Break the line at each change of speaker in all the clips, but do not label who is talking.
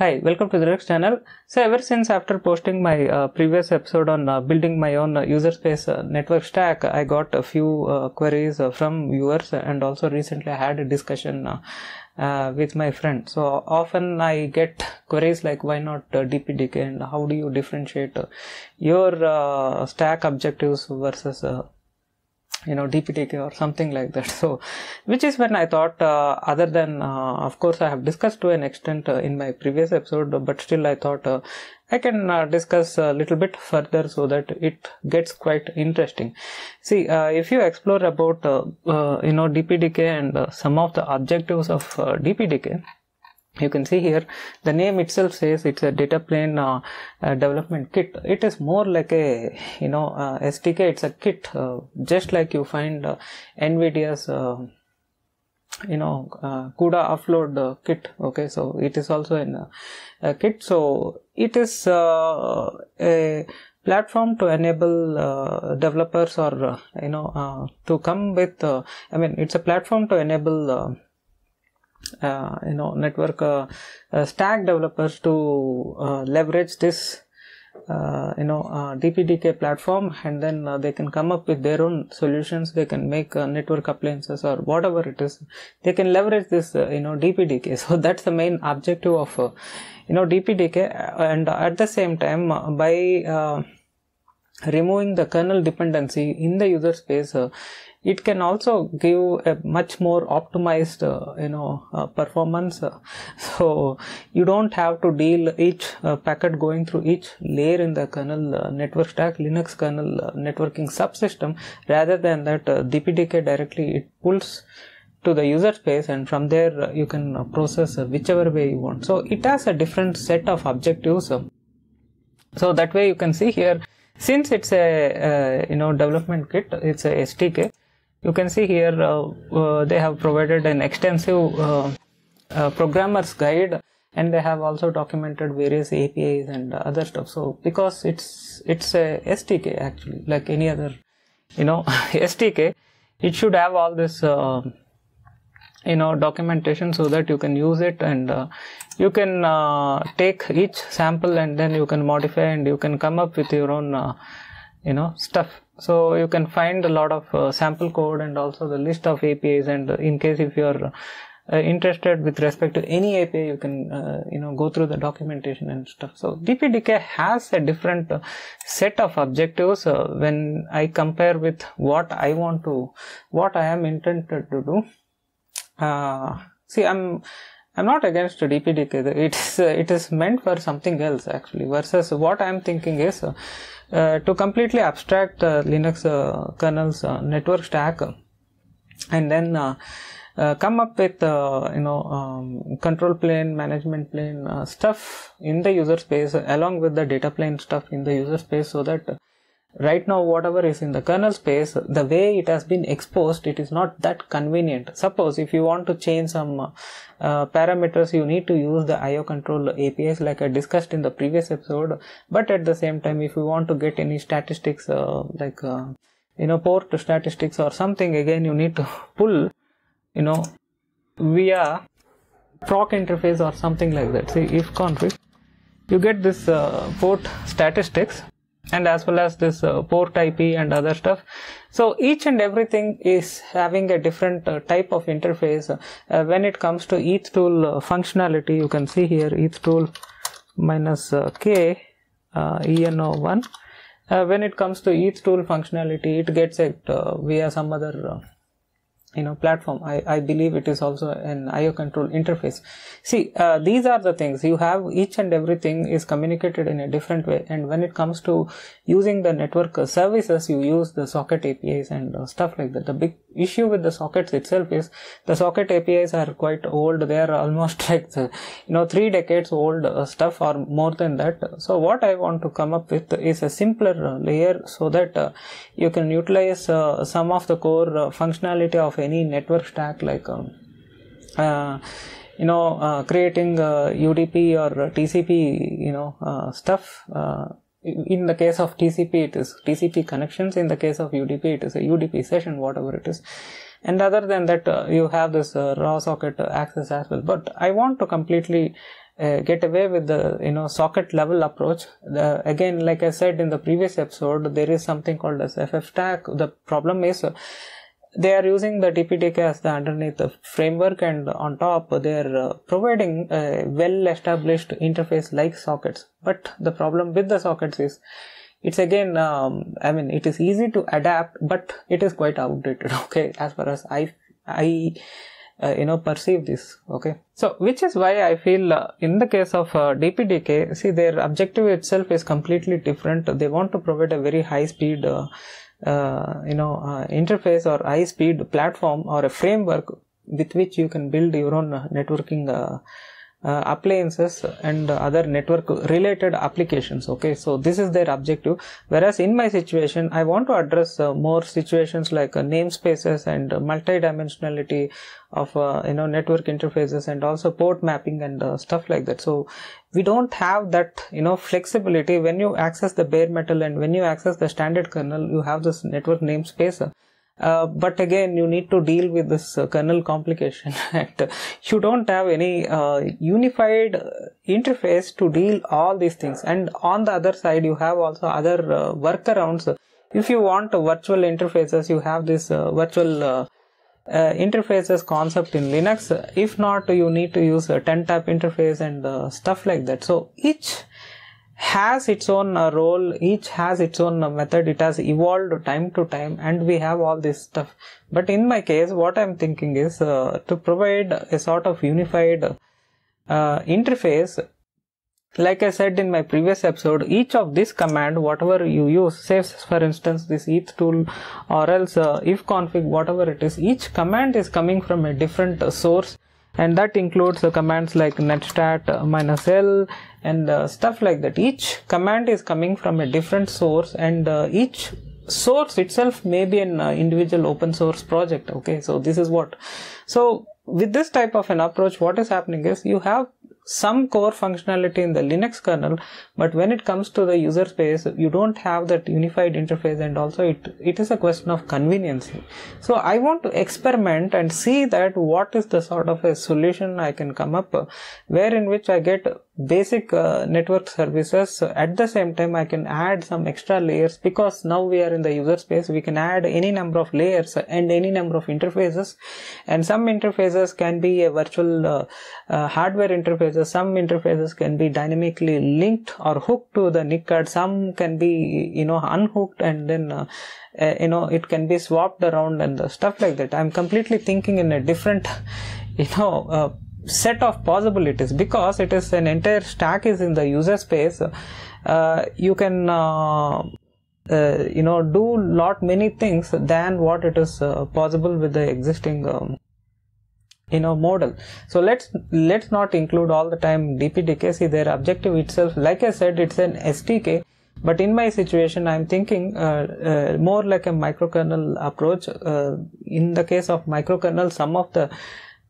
Hi, welcome to the Rex channel. So ever since after posting my uh, previous episode on uh, building my own uh, user space uh, network stack, I got a few uh, queries uh, from viewers and also recently I had a discussion with my friend. So often I get queries like why not DPDK and how do you differentiate your stack objectives versus you know dpdk or something like that. So which is when i thought uh, other than uh, of course i have discussed to an extent uh, in my previous episode but still i thought uh, i can uh, discuss a little bit further so that it gets quite interesting. See uh, if you explore about you know dpdk and some of the objectives of dpdk you can see here the name itself says it's a data plane uh, uh, development kit. It is more like a you know uh, sdk it's a kit uh, just like you find uh, nvidia's uh, you know CUDA uh, kit. Okay so it is also in a kit. So it is a platform to enable uh, developers or uh, you know uh, to come with i mean it's a platform to enable you know network uh, uh, stack developers to uh, leverage this uh, you know uh, dpdk platform and then uh, they can come up with their own solutions. They can make uh, network appliances or whatever it is. They can leverage this uh, you know dpdk so that's the main objective of uh, you know dpdk and at the same time uh, by uh, removing the kernel dependency in the user space uh, it can also give a much more optimized uh, you know uh, performance uh, so you don't have to deal each packet going through each layer in the kernel network stack linux kernel networking subsystem. Rather than that dpdk directly it pulls to the user space and from there uh, you can uh, process uh, whichever way you want. So it has a different set of objectives so that way you can see here since it's a you know development kit it's a sdk you can see here uh, uh, they have provided an extensive uh, programmer's guide and they have also documented various apis and other stuff. So because it's it's a sdk actually like any other you know sdk it should have all this uh, you know documentation so that you can use it and uh, you can uh, take each sample and then you can modify and you can come up with your own you know stuff. So you can find a lot of uh, sample code and also the list of apis and in case if you are uh, interested with respect to any api you can uh, you know go through the documentation and stuff. So dpdk has a different uh, set of objectives uh, when i compare with what i want to what i am intended to do. Uh, see i'm i'm not against dpdk it is uh, it is meant for something else actually versus what i'm thinking is uh, to completely abstract uh, linux uh, kernel's uh, network stack uh, and then uh, uh, come up with uh, you know um, control plane management plane uh, stuff in the user space along with the data plane stuff in the user space so that uh, right now whatever is in the kernel space the way it has been exposed it is not that convenient. Suppose if you want to change some uh, uh, parameters you need to use the io control apis like i discussed in the previous episode. But at the same time if you want to get any statistics uh, like uh, you know port statistics or something again you need to pull you know via proc interface or something like that. See if config you get this uh, port statistics and as well as this uh, port ip and other stuff. So each and everything is having a different uh, type of interface. Uh, when it comes to ethtool uh, functionality you can see here ethtool minus uh, k uh, eno1 uh, when it comes to ethtool functionality it gets it via some other you know platform. I, I believe it is also an io control interface. See uh, these are the things. You have each and everything is communicated in a different way. And when it comes to using the network uh, services you use the socket apis and uh, stuff like that. The big issue with the sockets itself is the socket apis are quite old. They are almost like the, you know three decades old uh, stuff or more than that. So what i want to come up with is a simpler uh, layer so that uh, you can utilize uh, some of the core uh, functionality of any network stack like um, uh, you know uh, creating uh, udp or tcp you know uh, stuff uh, in the case of tcp it is tcp connections in the case of udp it is a udp session whatever it is. And other than that uh, you have this uh, raw socket uh, access as well. But i want to completely uh, get away with the you know socket level approach. The, again like i said in the previous episode there is something called as F-Stack. The problem is uh, they are using the dpdk as the underneath the framework and on top they are uh, providing a well established interface like sockets. But the problem with the sockets is it's again um, i mean it is easy to adapt but it is quite outdated okay as far as i i uh, you know perceive this okay. So which is why i feel uh, in the case of uh, dpdk see their objective itself is completely different. They want to provide a very high speed uh, Uh, you know uh, interface or high speed platform or a framework with which you can build your own uh, networking uh, uh, appliances and other network related applications okay? So this is their objective. Whereas in my situation i want to address uh, more situations like uh, namespaces and multi-dimensionality of uh, you know network interfaces and also port mapping and uh, stuff like that. So we don't have that you know flexibility. When you access the bare metal and when you access the standard kernel you have this network namespace uh, but again you need to deal with this uh, kernel complication. And you don't have any uh, unified interface to deal all these things. And on the other side you have also other uh, workarounds. If you want virtual interfaces you have this uh, virtual uh, interfaces concept in linux. If not you need to use a tuntap interface and stuff like that. So each has its own uh, role each has its own uh, method. It has evolved time to time and we have all this stuff. But in my case what i'm thinking is uh, to provide a sort of unified uh, interface like i said in my previous episode each of this command whatever you use say for instance this eth tool or else uh, if config whatever it is each command is coming from a different source and that includes the commands like netstat minus l and uh, stuff like that. Each command is coming from a different source and uh, each source itself may be an uh, individual open source project okay? So this is what. So with this type of an approach what is happening is you have some core functionality in the linux kernel but when it comes to the user space you don't have that unified interface and also it it is a question of convenience so i want to experiment and see that what is the sort of a solution i can come up where in which i get basic uh, network services. At the same time i can add some extra layers because now we are in the user space. We can add any number of layers and any number of interfaces. And some interfaces can be a virtual uh, uh, hardware interfaces. Some interfaces can be dynamically linked or hooked to the nic card. Some can be you know unhooked and then uh, uh, you know it can be swapped around and the stuff like that. I'm completely thinking in a different you know uh, set of possibilities because it is an entire stack is in the user space. Uh, you can uh, uh, you know do lot many things than what it is uh, possible with the existing um, you know model. So let's let's not include all the time dpdk see their objective itself like i said it's an sdk but in my situation i'm thinking uh, uh, more like a microkernel approach. In the case of microkernel some of the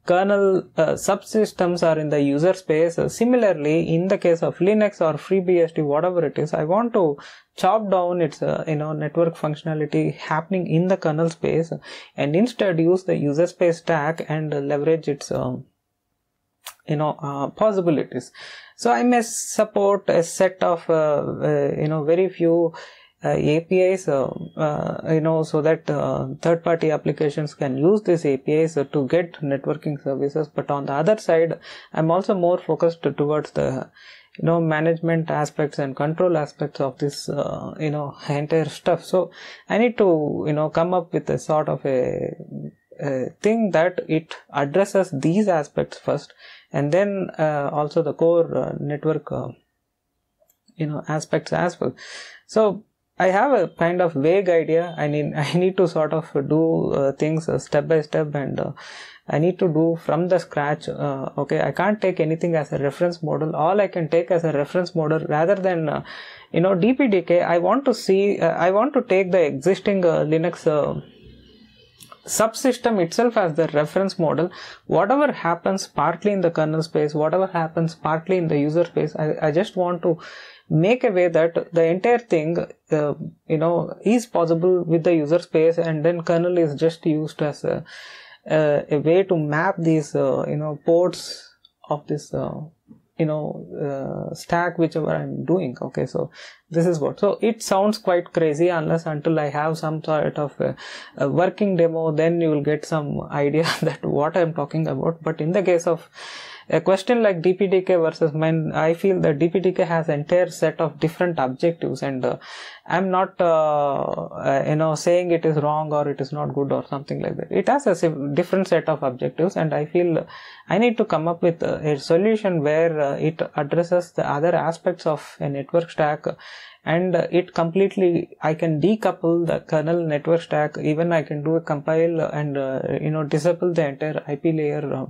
kernel uh, subsystems are in the user space. Uh, similarly, in the case of Linux or FreeBSD, whatever it is, I want to chop down its uh, you know network functionality happening in the kernel space and instead use the user space stack and leverage its um, you know uh, possibilities. So I may support a set of uh, uh, you know very few APIs, uh, uh, you know, so that third-party applications can use these APIs to get networking services. But on the other side, I'm also more focused towards the you know management aspects and control aspects of this uh, you know entire stuff so i need to you know come up with a sort of a, a thing that it addresses these aspects first and then uh, also the core uh, network you know aspects as well so I have a kind of vague idea. I mean, I need to sort of do uh, things uh, step by step and uh, I need to do from the scratch. Uh, okay, I can't take anything as a reference model. All I can take as a reference model rather than, uh, you know, DPDK, I want to see, uh, I want to take the existing Linux subsystem itself as the reference model whatever happens partly in the kernel space whatever happens partly in the user space i, I just want to make a way that the entire thing uh, you know is possible with the user space and then kernel is just used as a, a, way to map these uh, you know ports of this uh, you know uh, stack whichever i'm doing. Okay so this is what. So it sounds quite crazy unless until i have some sort of a, a working demo then you will get some idea that what i'm talking about. But in the case of a question like DPDK versus mine, I feel that DPDK has entire set of different objectives, and uh, I'm not, uh, uh, you know, saying it is wrong or it is not good or something like that. It has a different set of objectives, and I feel I need to come up with a solution where uh, it addresses the other aspects of a network stack and it completely i can decouple the kernel network stack even i can do a compile and uh, you know disable the entire ip layer uh,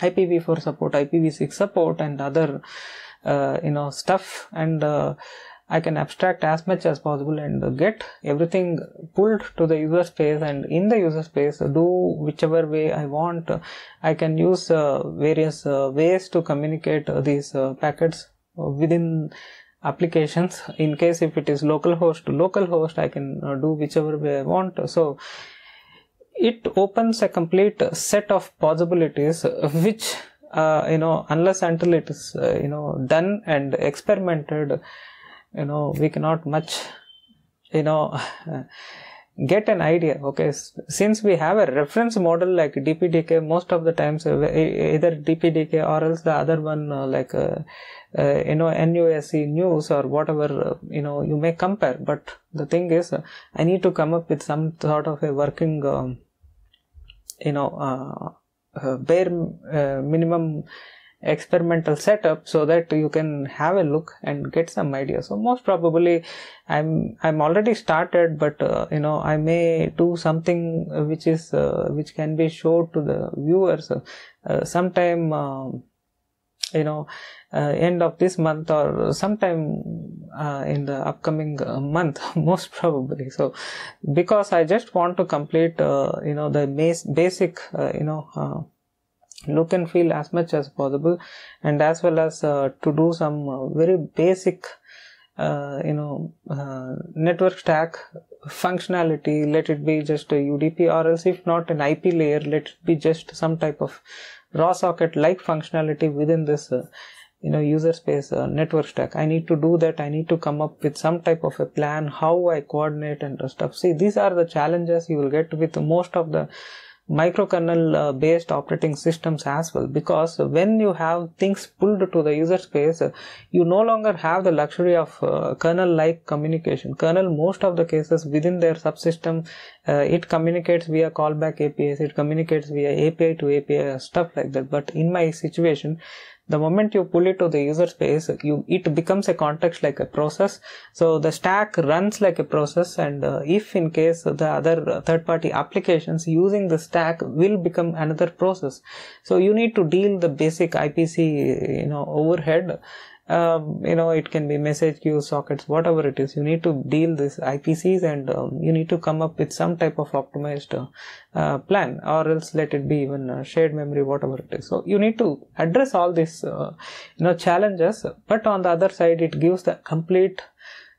IPv4 support, IPv6 support, and other uh, you know stuff, and uh, I can abstract as much as possible and get everything pulled to the user space, and in the user space, do whichever way I want. I can use uh, various uh, ways to communicate these uh, packets within applications. In case if it is localhost to localhost, I can uh, do whichever way I want. So it opens a complete set of possibilities which uh, you know unless until it is uh, you know done and experimented you know we cannot much you know get an idea. Okay since we have a reference model like dpdk most of the times uh, either dpdk or else the other one uh, like uh, uh, you know NUSE news or whatever you know you may compare. But the thing is i need to come up with some sort of a working um, you know uh, uh, bare uh, minimum experimental setup so that you can have a look and get some idea. So most probably i'm i'm already started but uh, you know i may do something which is uh, which can be showed to the viewers. Uh, sometime um, you know uh, end of this month or sometime uh, in the upcoming uh, month most probably. So because i just want to complete uh, you know the basic uh, you know uh, look and feel as much as possible and as well as to do some very basic you know network stack functionality. Let it be just a udp or else if not an ip layer let it be just some type of raw socket like functionality within this uh, you know user space uh, network stack. I need to do that. I need to come up with some type of a plan how i coordinate and stuff. See these are the challenges you will get with most of the microkernel uh, based operating systems as well. Because when you have things pulled to the user space you no longer have the luxury of uh, kernel like communication. Kernel most of the cases within their subsystem uh, it communicates via callback apis it communicates via api to api stuff like that. But in my situation the moment you pull it to the user space you it becomes a context like a process. So the stack runs like a process and uh, if in case the other third party applications using the stack will become another process. So you need to deal the basic ipc you know overhead um, you know it can be message queues sockets whatever it is. You need to deal this ipcs and um, you need to come up with some type of optimized uh, uh, plan or else let it be even uh, shared memory whatever it is. So you need to address all these uh, you know challenges but on the other side it gives the complete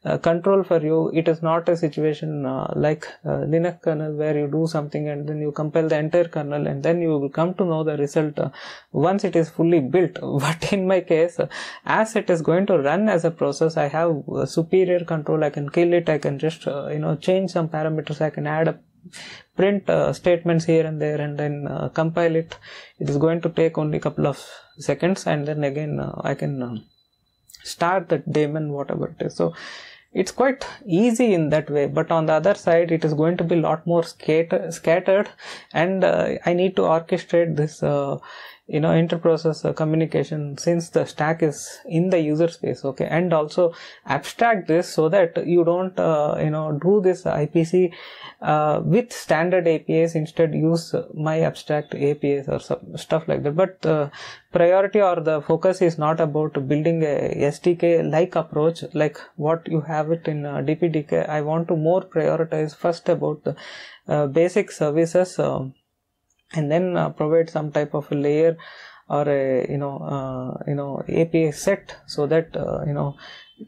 uh, control for you it is not a situation uh, like uh, linux kernel where you do something and then you compile the entire kernel and then you will come to know the result uh, once it is fully built. But in my case uh, as it is going to run as a process i have superior control. I can kill it. I can just uh, you know change some parameters. I can add a print statements here and there and then compile it. It is going to take only a couple of seconds and then again i can start the daemon whatever it is. So it's quite easy in that way but on the other side it is going to be a lot more scatter, scattered and uh, i need to orchestrate this uh, you know interprocessor communication since the stack is in the user space okay? And also abstract this so that you don't uh, you know do this ipc uh, with standard apis instead use my abstract apis or some, stuff like that. But priority or the focus is not about building a sdk like approach like what you have it in uh, dpdk i want to more prioritize first about the uh, basic services um, and then uh, provide some type of a layer or a you know uh, you know API set so that uh, you know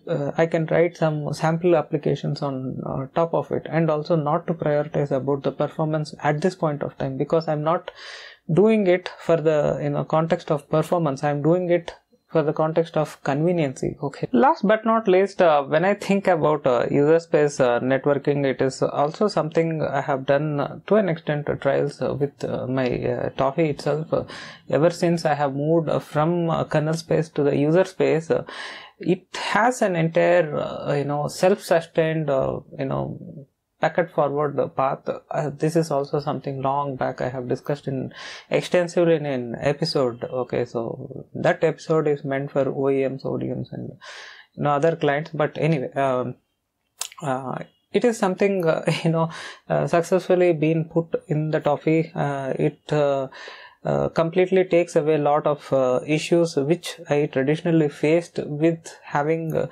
uh, I can write some sample applications on uh, top of it. And also not to prioritize about the performance at this point of time because I'm not doing it for the you know context of performance. I'm doing it for the context of conveniency okay? Last but not least uh, when i think about uh, user space uh, networking it is also something i have done uh, to an extent uh, trials uh, with my toffee itself. Ever since i have moved from kernel space to the user space it has an entire you know self-sustained you know packet forward path. Uh, this is also something long back i have discussed in extensively in an episode. Okay so that episode is meant for oems ODMs and you know, other clients. But anyway um, uh, it is something uh, you know uh, successfully been put in the toffee. Uh, it uh, completely takes away a lot of issues which i traditionally faced with having uh, uh,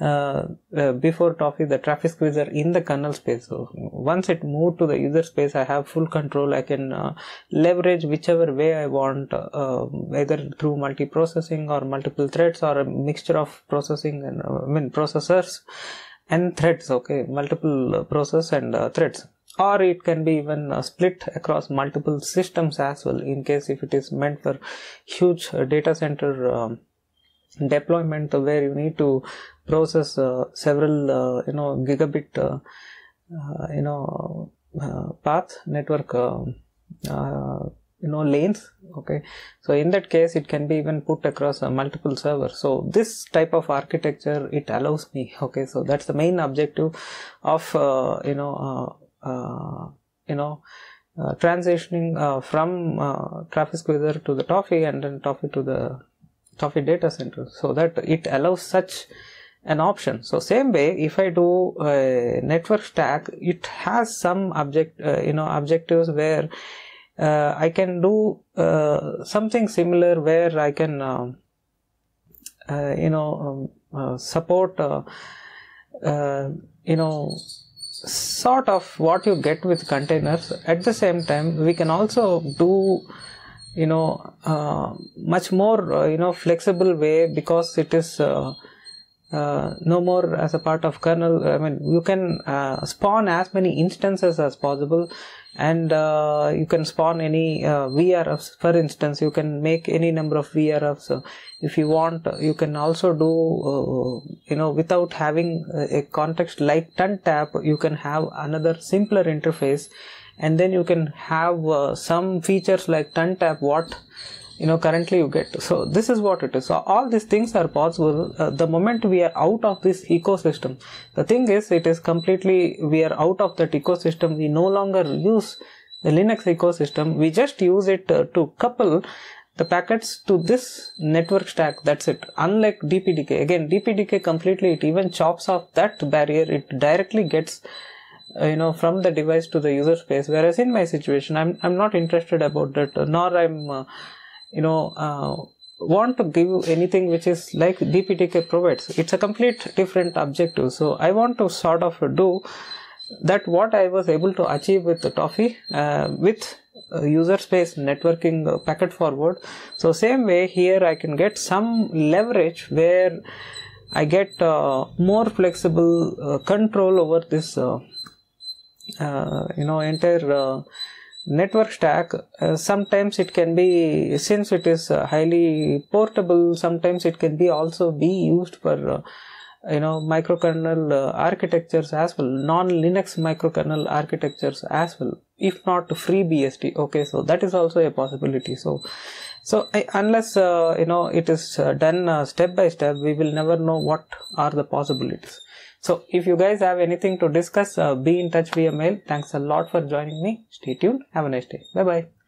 before Toffee the traffic squeezer in the kernel space. So once it moved to the user space, I have full control. I can uh, leverage whichever way I want, uh, either through multi-processing or multiple threads or a mixture of processing and uh, I mean processors and threads. Okay, multiple process and threads or it can be even uh, split across multiple systems as well in case if it is meant for huge uh, data center um, deployment where you need to process uh, several uh, you know gigabit uh, you know path network you know lanes okay? So in that case it can be even put across uh, multiple servers. So this type of architecture it allows me okay? So that's the main objective of uh, you know uh, you know transitioning from traffic squeezer to the toffee and then toffee to the Toffee data center so that it allows such an option. So same way, if I do a network stack, it has some object, uh, you know, objectives where uh, I can do uh, something similar where I can, um, uh, you know, um, uh, support, uh, you know, sort of what you get with containers. At the same time, we can also do you know uh, much more uh, you know flexible way because it is uh, uh no more as a part of kernel. I mean you can uh, spawn as many instances as possible and uh, you can spawn any vrfs for instance you can make any number of vrfs if you want you can also do you know without having a context like tuntap you can have another simpler interface and then you can have uh, some features like tuntap what you know currently you get. So this is what it is. So all these things are possible uh, the moment we are out of this ecosystem. The thing is it is completely we are out of that ecosystem. We no longer use the linux ecosystem. We just use it uh, to couple the packets to this network stack. That's it. Unlike dpdk again dpdk completely it even chops off that barrier. It directly gets uh, you know from the device to the user space. Whereas in my situation i'm i'm not interested about that nor i'm uh, you know uh, want to give anything which is like dpdk provides. It's a complete different objective. So i want to sort of do that what i was able to achieve with the toffee uh, with uh, user space networking uh, packet forward. So same way here i can get some leverage where i get more flexible control over this uh, you know entire uh, network stack uh, sometimes it can be since it is uh, highly portable sometimes it can be also be used for uh, you know microkernel uh, architectures as well non linux microkernel architectures as well if not FreeBSD okay so that is also a possibility. So so I, unless you know it is done step by step we will never know what are the possibilities so if you guys have anything to discuss, uh, be in touch via mail. Thanks a lot for joining me. Stay tuned. Have a nice day. Bye bye.